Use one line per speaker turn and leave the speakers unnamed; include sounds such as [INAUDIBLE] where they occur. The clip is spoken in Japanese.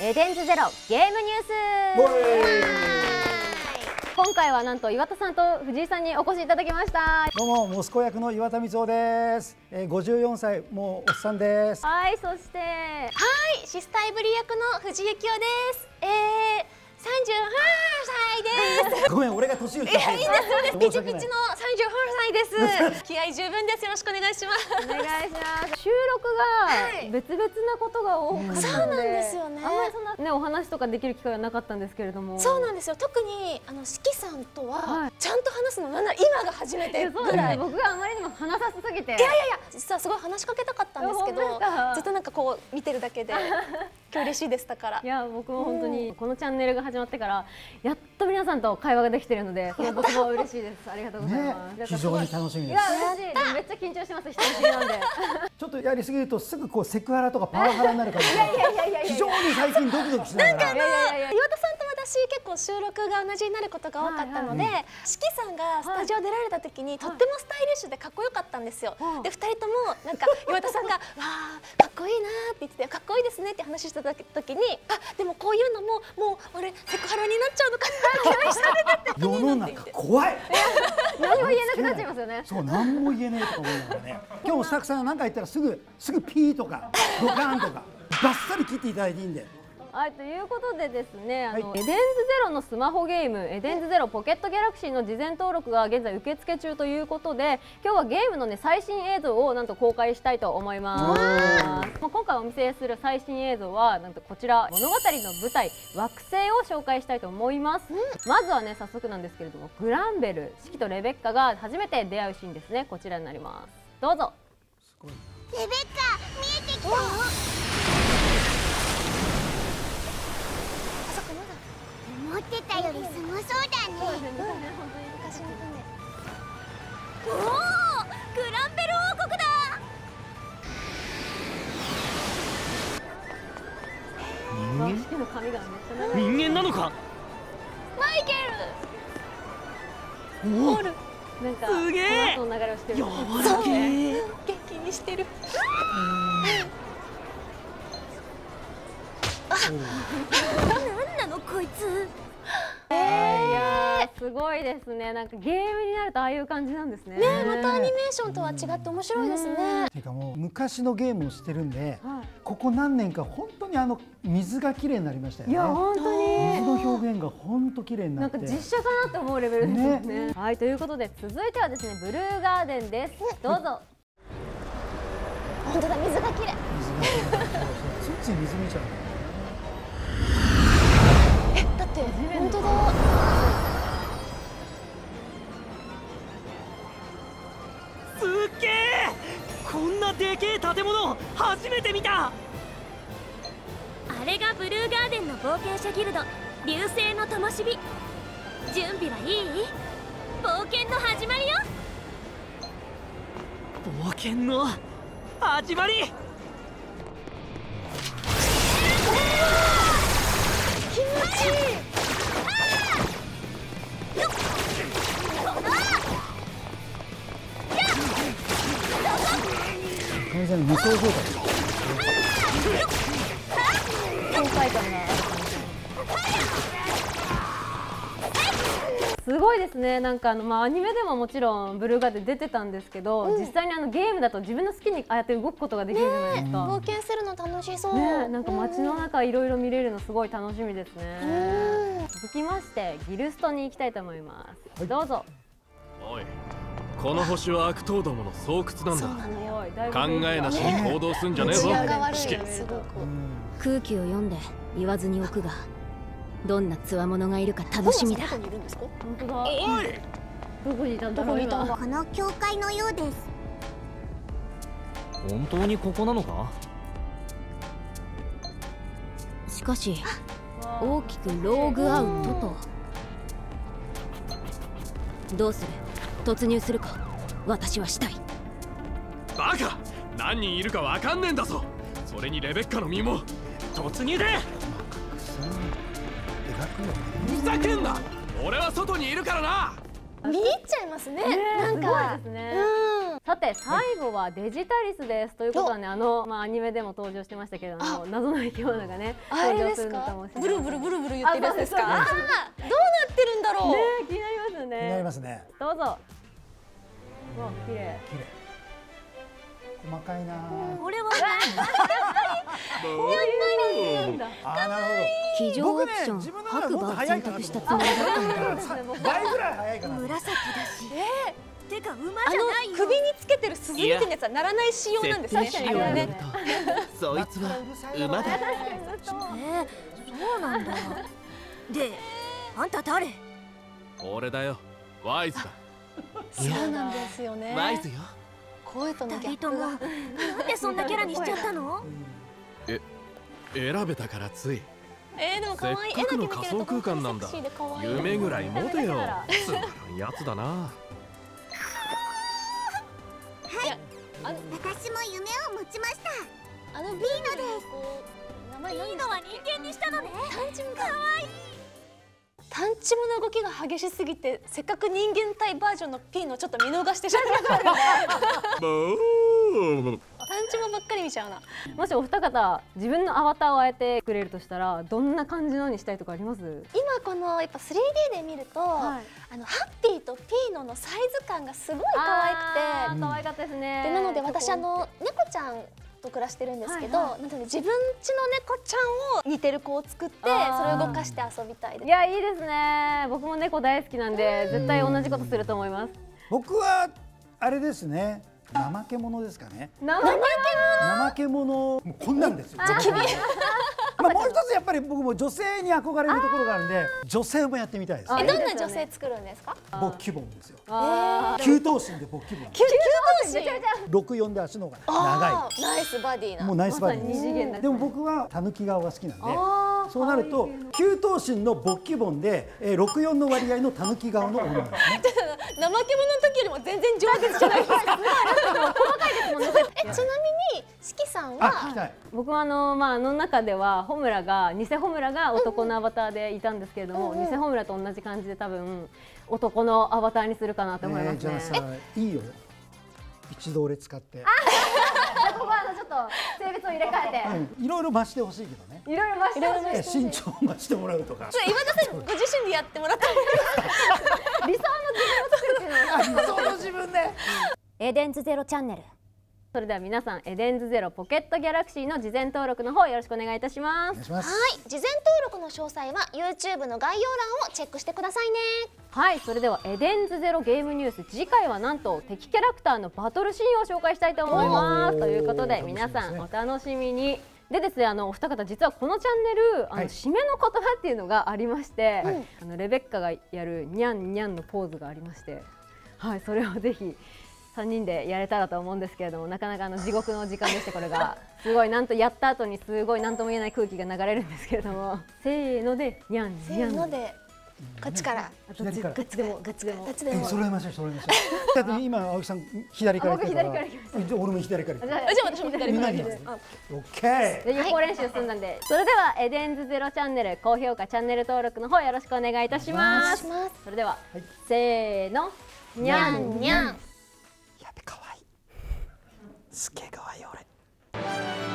エデンズゼロゲームニュース。今回はなんと岩田さんと藤井さんにお越しいただきました。
どうもモスコ役の岩田光雄です、えー、54歳もうおっさんです。
はいそして。
はいシスターエブリ役の藤井幸雄です。えー三十歳です。
ごめん、俺が年上。
い。や、いいです。ピチピチの三十歳です。[LAUGHS] 気合十分です。よろしくお願いします。
お願いします。収録が別々なことが多かったので、そう
なんですよね。
あんまりそんなねお話とかできる機会はなかったんですけれども。
そうなんですよ。特にあの四季さんとはちゃんと話すのなんな今が初めてぐらい。
僕があまりにも話さすぎて。いや
いやいや、実はすごい話しかけたかったんですけど、ずっとなんかこう見てるだけで。[LAUGHS] 今日嬉しいですだから。
いや僕も本当にこのチャンネルが始まってからやっと皆さんと会話ができているので僕も嬉しいです。ありがとうございます、
ね、非常に楽しみです。い
や嬉しいめっちゃ緊張してます。人見知りなんで。
ちょっとやりすぎるとすぐこうセクハラとかパワハラになるから
い。やいやいやいや
非常に最近ドキドキしながら。
なんかあの岩田さんと私結構収録が同じになることが多かったので、四季さんがスタジオ出られた時に、とってもスタイリッシュでかっこよかったんですよ。で二人ともなんか [LAUGHS] 岩田さんが「わあかっこいいな」って言ってて「かっこいいですね」って話した時に「あでもこういうのももう俺セクハラになっちゃうのかな」気にされてて
世の中怖い。[LAUGHS]
何も言えなくなっちゃいますよね。
そう何も言えねえとか思いながらね今日もスタッフさんが何か言ったらすぐすぐピーとかドカーンとかバッサリ切っていただいていいんで
はいということでですね、あの、はい、エデンズゼロのスマホゲームエデンズゼロポケットギャラクシーの事前登録が現在受付中ということで今日はゲームのね最新映像をなんと公開したいと思います。まあ、今回お見せする最新映像はなんとこちら物語の舞台惑星を紹介したいと思います、うん、まずはね早速なんですけれどもグランベルシキとレベッカが初めて出会うシーンですね。こちらになります。どうぞ。
レベッカ
人間？なのか？
マイケル！
おお！なんかすげえ！
流れをしてる。
やばらけ。元
気にしてる。
あなんなのこいつ
えー、い。やすごいですね。なんかゲームになるとああいう感じなんですね。
ねまたアニメーションとは違って面白いですね。
ていうかもう昔のゲームをしてるんで、はい、ここ何年か本当にあの水が綺麗になりましたよね。い
や本当に。
水の表現が本当綺麗になって。
なんか実写かなって思うレベルですね。ね。はいということで続いてはですねブルーガーデンです。どうぞ。
本当だ水が綺麗。水が綺麗。
ついつい水見ちゃう
って本当だ
でけえ建物初めて見た。
あれがブルーガーデンの冒険者ギルド流星の灯火。準備はいい？冒険の始まりよ。
冒険の始まり。
気持ちいい
完全に無双状態
すごいですね。なんかあの、まあ、アニメでももちろんブルーガーで出てたんですけど、うん、実際にあのゲームだと自分の好きにああやって動くことができるじゃないですか、
冒険するの楽しそう、
ね、なんか街の中いろいろ見れるのすごい楽しみですね。続きましてギルストに行きたいと思います、はい、どうぞ。
おいこの星は悪党どもの巣窟なんだ。考えなしに行動すんじゃねえぞ。
空気を読んで言わずにおくがどんな強者がいるか楽しみだ。本
当だ。おい。どこにいたんだろう今。
この教会のようです。
本当にここなのか？
しかし大きくローグアウトと。どうする？突入するか私はしたい。
バカ何人いるかわかんねえんだぞ。それにレベッカの身も突入で!ふざけんな!俺は外にいるからな!
見入っちゃいますね、ね、なんか
ですね、
うん。
さて最後はデジタリスです。ということはねあの、まあ、アニメでも登場してましたけども謎の生き物がね登場
です
るのかもしれない。
ブルブルブルブル言ってるやつですか？どうなってるんだろう、
ね気になりますよ
気になり
ね
ますね。
どうぞ。うわ綺麗。
綺麗。細かいな。
これは
な [LAUGHS] んだ。
あーなるほ
非常オプション
自分の中で
白馬を選
早いかなと
択したつもりだったんだ。
ど倍ぐらい早いかなと
紫だし。てか馬
あ
じゃないよ。
の首につけてる鈴みたいなやつはならない仕様なんですね。あれはね。
そいつは馬だ。
えー、そうなんだ。であんた誰？
俺だよ。ワイズだ。
そうなんですよね。
ワイズよ。
声とのギャップが。
なんでそんなキャラにしちゃったの？
選べたからつい。
えー、でも可愛い。
せっかくの仮想空間なんだ。夢ぐらい持てよつまら。んやつだな。
あの
私も夢を持ちました。
あのビーノです。名前何
いいのは人間にしたのね。
か。わいいタンチムの動きが激しすぎてせっかく人間体バージョンのピーノちょっと見逃してしまった
ボー
タン。チムばっかり見ちゃうな
もしお二方自分のアバターをあえてくれるとしたらどんな感じのにしたいとかあります？
今このやっぱ 3D で見ると、
はい。
あのハッピーとピーノのサイズ感がすごい可愛くて。
可愛かったですね。
でなので私あの猫ちゃんと暮らしてるんですけど、
はいは
なので自分家の猫ちゃんを似てる子を作ってそれを動かして遊びたい。です
いやいいですね。僕も猫大好きなんで絶対同じことすると思います。
僕はあれですね。怠け者ですかね。怠け者？もうこんなんですよまあもう一つやっぱり僕も女性に憧れるところがあるんで女性もやってみたいです。
あ
えどんな女性作るんですか？
勃起本ですよ。
あー。
九頭身で勃起本。
キュキュ
めちゃめちゃ
六四で足の方が
あー。ナイスバディな。
長いもうナイスバディ
まさに二次元だ
でも僕はたぬき顔が好きなんでそうなると九頭身の勃起本でえー六四の割合のたぬき顔の女なんですね
怠け者の時よりも全然上手じゃないですか。[LAUGHS] [LAUGHS] えちなみにさん
あ
は
僕はあのまああの中ではホムラが偽ホムラが男のアバターでいたんですけれども、偽ホムラと同じ感じで多分男のアバターにするかなと思いますね。
えーじゃあさいいよ。一度俺使って。
ここはあのちょっと性別を入れ替えて、
うん。いろいろ増してほしいけどね。
いろいろ増してほしい。
えー身長を増してもらうとか。
それ岩田さんご自身でやってもらった [LAUGHS]
理想の自分を作るっていうのは
その自分で
エデンズゼロチャンネル
それでは皆さんエデンズゼロポケットギャラクシーの事前登録の方よろしくお願いいたします。
お願いします。
はい。事前登録の詳細は YouTube の概要欄をチェックしてくださいね。
はい。それではエデンズゼロゲームニュース。次回はなんと敵キャラクターのバトルシーンを紹介したいと思います。ということで皆さんお楽しみに。でですねあのお二方実はこのチャンネルあの、
はい。
締めの言葉っていうのがありまして、
はい。
あのレベッカがやるニャンニャンのポーズがありましてはい。それをぜひ3人でやれたらと思うんですけれどもなかなかあの地獄の時間でしてこれが。すごいなんとやった後にすごい何とも言えない空気が流れるんですけれども。せーのでニャン
せ
ニャン。
ーのでこっちから。
あどっち
左から。
どっちでもどっちでも。
どっちでも。
え揃えましょう揃えましょう。だって今青木さん左から行ってた
あ僕左から行きま
えじゃあ俺も左から行く。
じゃ
あじゃあ私も左から
みんなにやる
あ
オッケー。
で予行練習済んだんで、それではエデンズゼロチャンネル高評価チャンネル登録の方よろしくお願いいたします。それでは、
はい。
せーの。に
にゃ
ゃん
んにゃん
すけがわよ俺。